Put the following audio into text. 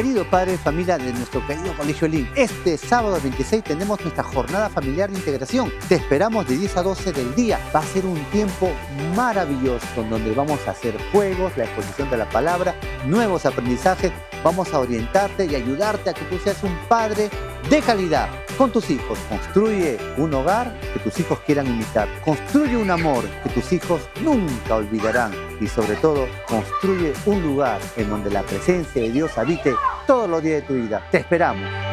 Querido padre de familia de nuestro querido Colegio Link, este sábado 26 tenemos nuestra jornada familiar de integración. Te esperamos de 10 a 12 del día. Va a ser un tiempo maravilloso donde vamos a hacer juegos, la exposición de la palabra, nuevos aprendizajes. Vamos a orientarte y ayudarte a que tú seas un padre de calidad con tus hijos. Construye un hogar que tus hijos quieran imitar. Construye un amor que tus hijos nunca olvidarán. Y sobre todo, construye un lugar en donde la presencia de Dios habite todos los días de tu vida. Te esperamos.